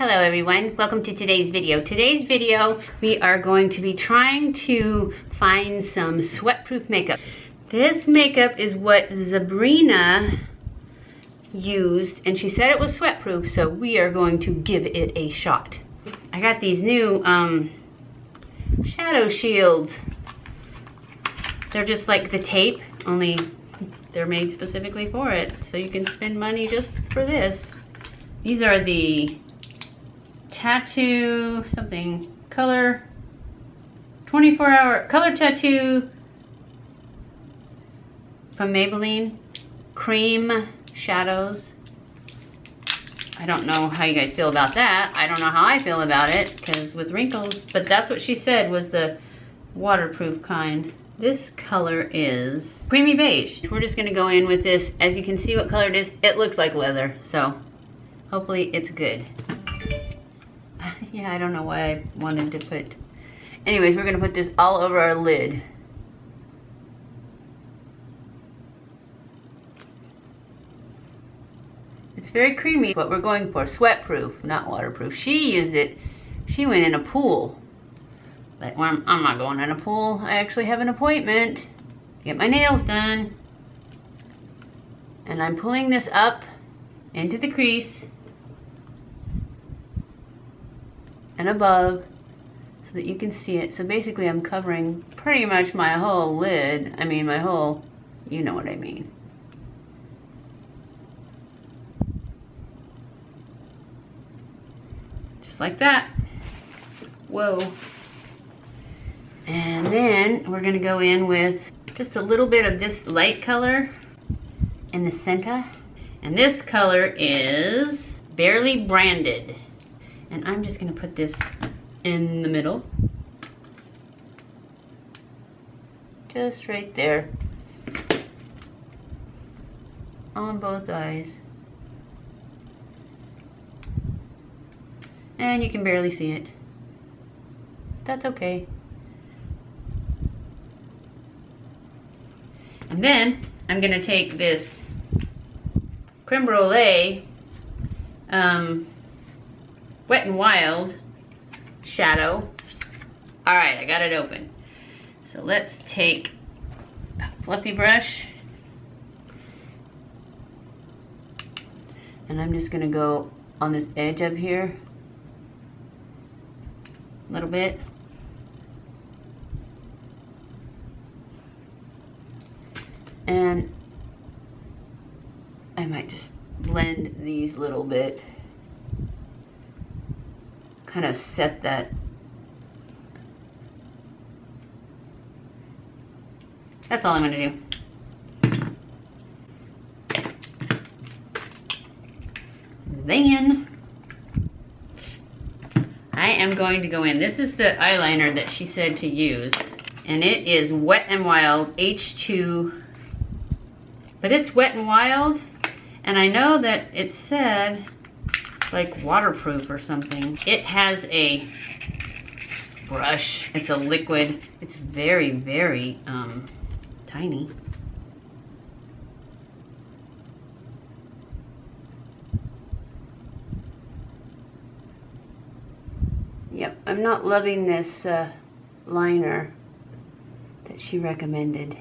Hello everyone, welcome to today's video. Today's video, we are going to be trying to find some sweat-proof makeup. This makeup is what Zabrina used, and she said it was sweat-proof, so we are going to give it a shot. I got these new um, shadow shields. They're just like the tape, only they're made specifically for it. So you can spend money just for this. These are the tattoo something color 24 hour color tattoo from Maybelline cream shadows. I don't know how you guys feel about that. I don't know how I feel about it because with wrinkles but that's what she said was the waterproof kind. This color is creamy beige. We're just gonna go in with this. As you can see what color it is it looks like leather so hopefully it's good yeah, I don't know why I wanted to put... Anyways, we're going to put this all over our lid. It's very creamy, what we're going for. Sweat-proof, not waterproof. She used it, she went in a pool. But I'm, I'm not going in a pool. I actually have an appointment. Get my nails done. And I'm pulling this up into the crease and above so that you can see it. So basically I'm covering pretty much my whole lid. I mean my whole, you know what I mean. Just like that. Whoa. And then we're gonna go in with just a little bit of this light color in the center. And this color is Barely Branded. And I'm just gonna put this in the middle. Just right there. On both eyes. And you can barely see it. That's okay. And then I'm gonna take this creme brulee um, Wet and Wild shadow. All right, I got it open. So let's take a fluffy brush. And I'm just gonna go on this edge up here a little bit. And I might just blend these little bit kind of set that That's all I'm to do. Then I am going to go in. This is the eyeliner that she said to use. And it is Wet and Wild H2. But it's Wet and Wild. And I know that it said like waterproof or something. It has a brush. It's a liquid. It's very, very um, tiny. Yep, I'm not loving this uh, liner that she recommended.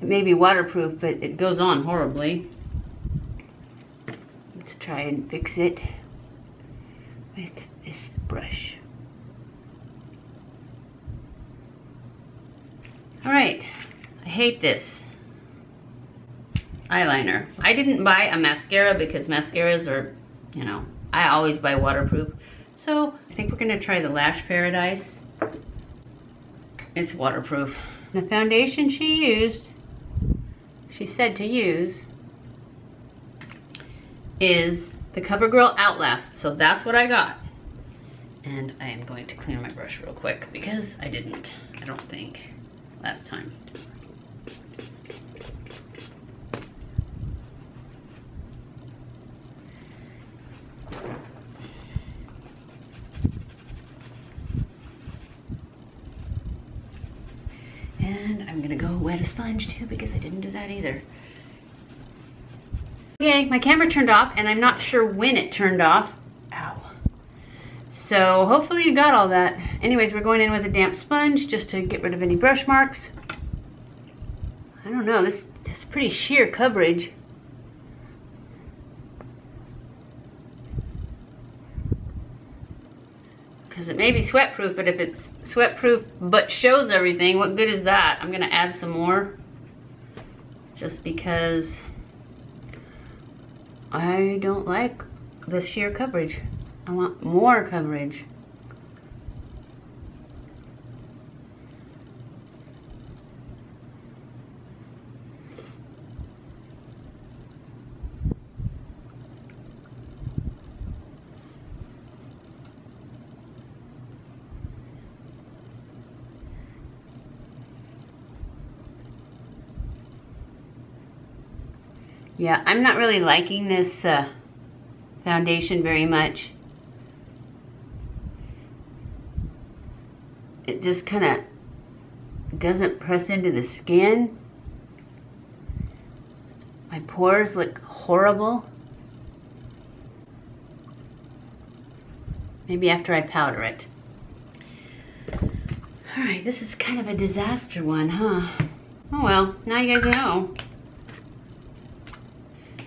It may be waterproof, but it goes on horribly try and fix it with this brush. Alright, I hate this eyeliner. I didn't buy a mascara because mascaras are, you know, I always buy waterproof. So I think we're gonna try the Lash Paradise. It's waterproof. The foundation she used, she said to use, is the CoverGirl Outlast. So that's what I got. And I am going to clean my brush real quick because I didn't, I don't think, last time. And I'm gonna go wet a sponge too because I didn't do that either. Okay, my camera turned off and I'm not sure when it turned off. Ow. So hopefully you got all that. Anyways, we're going in with a damp sponge just to get rid of any brush marks. I don't know, this, this is pretty sheer coverage. Because it may be sweat proof, but if it's sweat proof but shows everything, what good is that? I'm gonna add some more just because I don't like the sheer coverage. I want more coverage. Yeah, I'm not really liking this uh, foundation very much. It just kind of doesn't press into the skin. My pores look horrible. Maybe after I powder it. Alright, this is kind of a disaster one, huh? Oh well, now you guys know.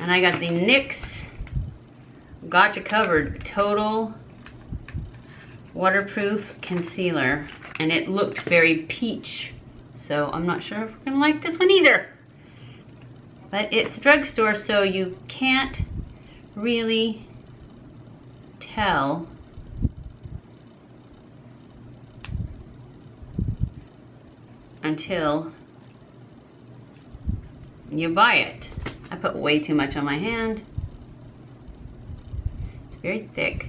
And I got the NYX Gotcha Covered Total Waterproof Concealer. And it looked very peach. So I'm not sure if we're gonna like this one either. But it's drugstore, so you can't really tell until you buy it. I put way too much on my hand. It's very thick.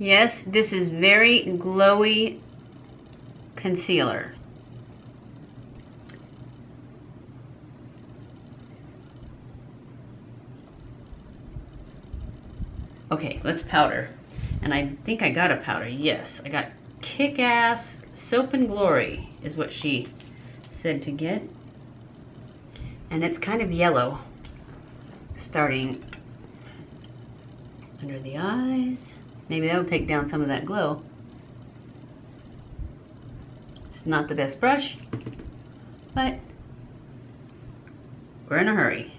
Yes, this is very glowy concealer. Okay, let's powder. And I think I got a powder. Yes, I got Kick-Ass Soap and Glory is what she said to get. And it's kind of yellow, starting under the eyes. Maybe that'll take down some of that glow. It's not the best brush, but we're in a hurry.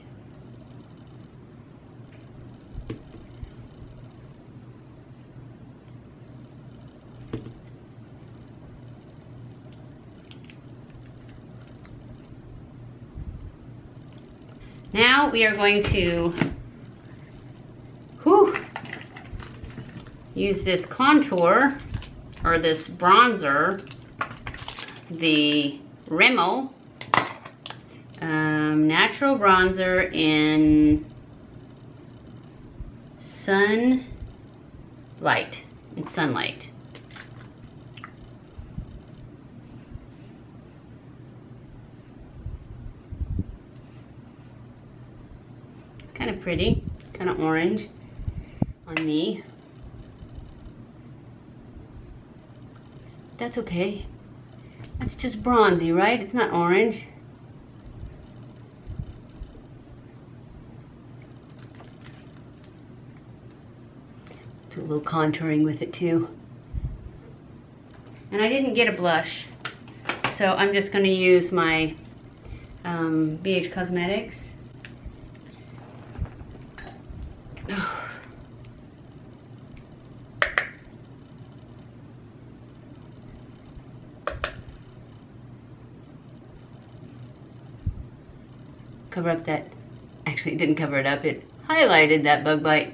Now we are going to use this contour or this bronzer, the Rimmel um, natural bronzer in Sun Light, in Sunlight. Kind of pretty, kind of orange on me. That's okay. That's just bronzy, right? It's not orange. Do a little contouring with it too. And I didn't get a blush, so I'm just going to use my um, BH Cosmetics. Cover up that, actually it didn't cover it up, it highlighted that bug bite.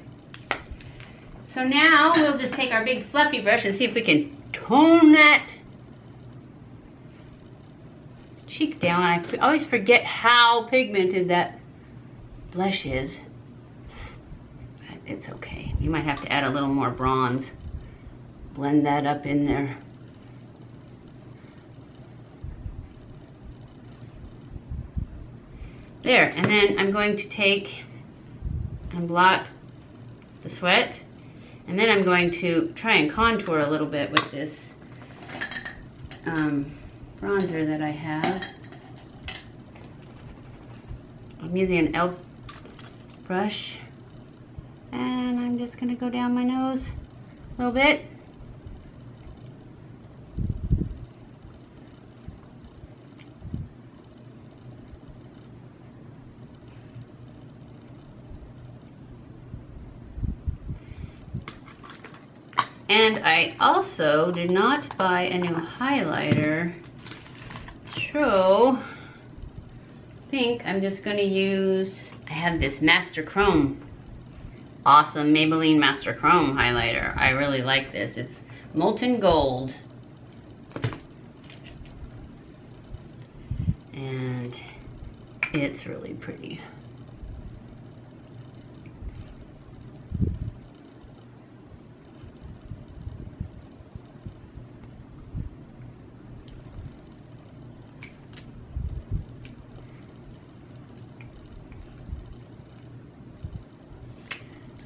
So now we'll just take our big fluffy brush and see if we can tone that cheek down. I always forget how pigmented that blush is. it's okay. You might have to add a little more bronze. Blend that up in there. There, and then I'm going to take and blot the sweat. And then I'm going to try and contour a little bit with this um, bronzer that I have. I'm using an e.l.f. brush. And I'm just gonna go down my nose a little bit. And I also did not buy a new highlighter. So, I think I'm just gonna use, I have this Master Chrome, awesome Maybelline Master Chrome highlighter. I really like this. It's molten gold. And it's really pretty.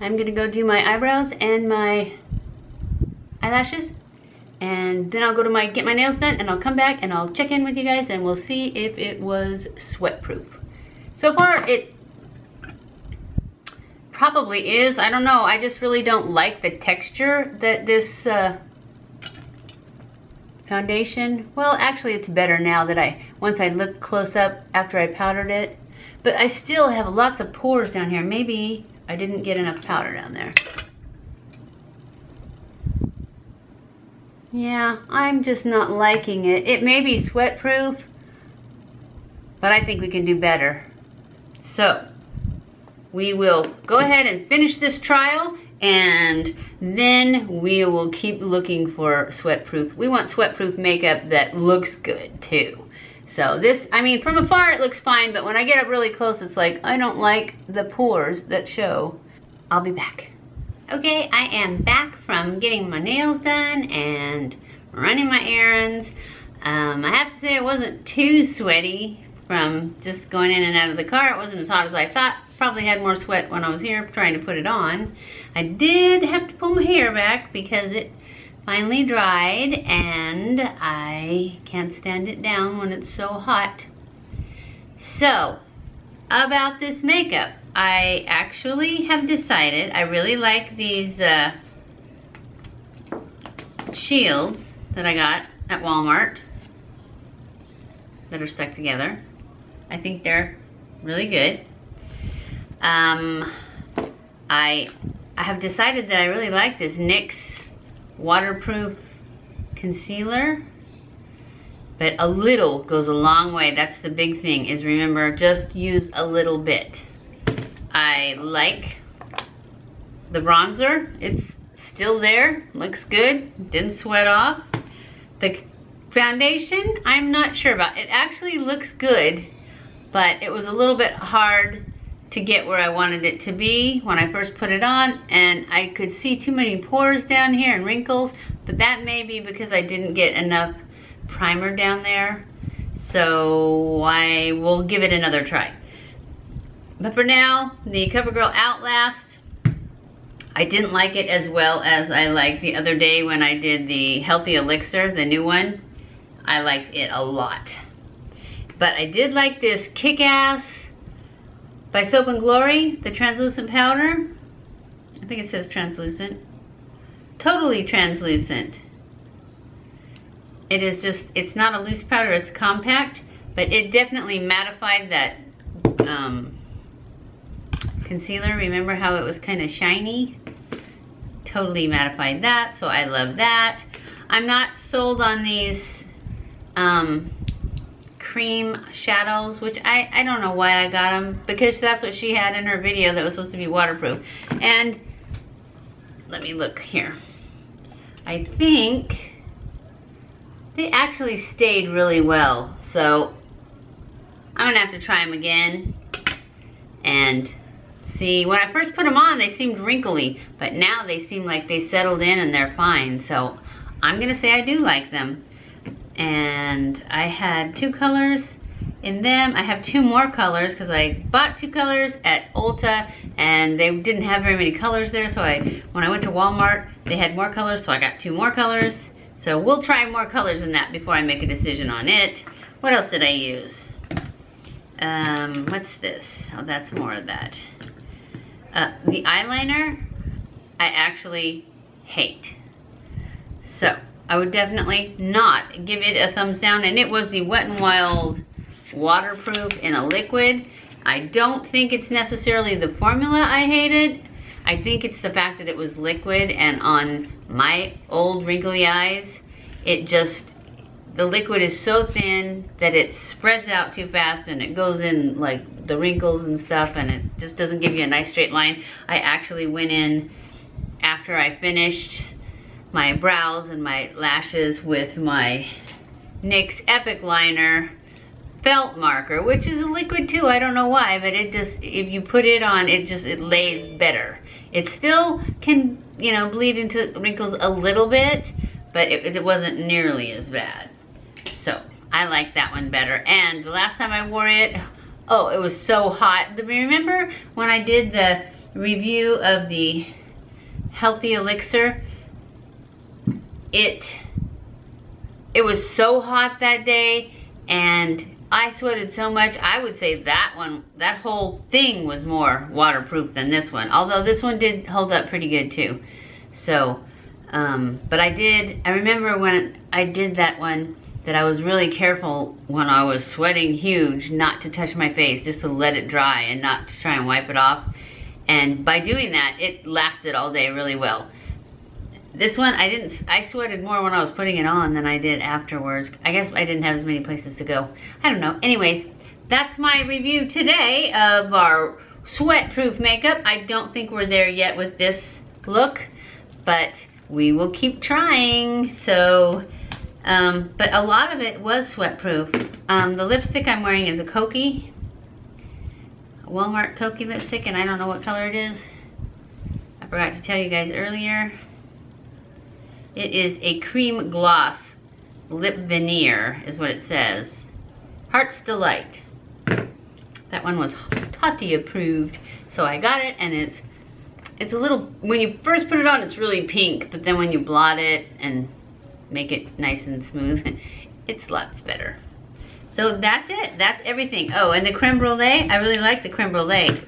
I'm gonna go do my eyebrows and my eyelashes and then I'll go to my get my nails done and I'll come back and I'll check in with you guys and we'll see if it was sweat proof. So far it probably is. I don't know. I just really don't like the texture that this uh, foundation. Well, actually it's better now that I, once I look close up after I powdered it. But I still have lots of pores down here. Maybe I didn't get enough powder down there. Yeah, I'm just not liking it. It may be sweat proof, but I think we can do better. So, we will go ahead and finish this trial and then we will keep looking for sweat proof. We want sweat proof makeup that looks good too. So this, I mean, from afar it looks fine, but when I get up really close, it's like, I don't like the pores that show. I'll be back. Okay, I am back from getting my nails done and running my errands. Um, I have to say it wasn't too sweaty from just going in and out of the car. It wasn't as hot as I thought. Probably had more sweat when I was here trying to put it on. I did have to pull my hair back because it finally dried and I can't stand it down when it's so hot. So, about this makeup. I actually have decided, I really like these uh, shields that I got at Walmart that are stuck together. I think they're really good. Um, I, I have decided that I really like this NYX waterproof concealer but a little goes a long way. That's the big thing is remember just use a little bit. I like the bronzer. It's still there looks good didn't sweat off. The foundation I'm not sure about. It actually looks good but it was a little bit hard to get where I wanted it to be when I first put it on and I could see too many pores down here and wrinkles but that may be because I didn't get enough primer down there so I will give it another try. But for now the CoverGirl Outlast I didn't like it as well as I liked the other day when I did the Healthy Elixir the new one. I liked it a lot. But I did like this kick-ass by Soap and Glory, the translucent powder. I think it says translucent. Totally translucent. It is just, it's not a loose powder, it's compact, but it definitely mattified that um, concealer. Remember how it was kind of shiny? Totally mattified that, so I love that. I'm not sold on these um, cream shadows, which I, I don't know why I got them, because that's what she had in her video that was supposed to be waterproof. And let me look here. I think they actually stayed really well. So I'm gonna have to try them again and See, when I first put them on, they seemed wrinkly, but now they seem like they settled in and they're fine. So I'm gonna say I do like them. And I had two colors in them. I have two more colors because I bought two colors at Ulta and they didn't have very many colors there. So I, when I went to Walmart, they had more colors, so I got two more colors. So we'll try more colors than that before I make a decision on it. What else did I use? Um, what's this? Oh, that's more of that. Uh, the eyeliner, I actually hate. So, I would definitely not give it a thumbs down. And it was the Wet n Wild waterproof in a liquid. I don't think it's necessarily the formula I hated. I think it's the fact that it was liquid and on my old wrinkly eyes, it just, the liquid is so thin that it spreads out too fast and it goes in like the wrinkles and stuff and it just doesn't give you a nice straight line. I actually went in after I finished my brows and my lashes with my NYX Epic Liner felt marker, which is a liquid too. I don't know why, but it just, if you put it on, it just, it lays better. It still can, you know, bleed into wrinkles a little bit, but it, it wasn't nearly as bad. So I like that one better. And the last time I wore it, oh, it was so hot. Remember when I did the review of the Healthy Elixir? It, it was so hot that day and I sweated so much, I would say that one, that whole thing was more waterproof than this one. Although this one did hold up pretty good too. So, um, but I did, I remember when I did that one that I was really careful when I was sweating huge not to touch my face, just to let it dry and not to try and wipe it off. And by doing that, it lasted all day really well. This one, I didn't, I sweated more when I was putting it on than I did afterwards. I guess I didn't have as many places to go. I don't know. Anyways, that's my review today of our sweat-proof makeup. I don't think we're there yet with this look, but we will keep trying. So, um, but a lot of it was sweat-proof. Um, the lipstick I'm wearing is a Kokie, Walmart Kokie lipstick, and I don't know what color it is. I forgot to tell you guys earlier. It is a cream gloss lip veneer is what it says. Heart's Delight. That one was Tati approved. So I got it and it's it's a little, when you first put it on, it's really pink, but then when you blot it and make it nice and smooth, it's lots better. So that's it, that's everything. Oh, and the creme brulee, I really like the creme brulee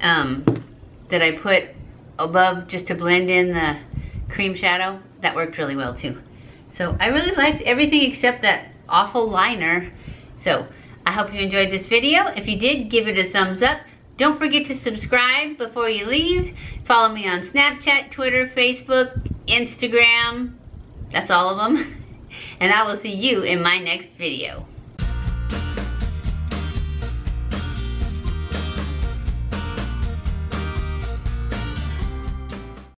um, that I put above just to blend in the cream shadow, that worked really well too. So I really liked everything except that awful liner. So I hope you enjoyed this video. If you did, give it a thumbs up. Don't forget to subscribe before you leave. Follow me on Snapchat, Twitter, Facebook, Instagram. That's all of them. And I will see you in my next video.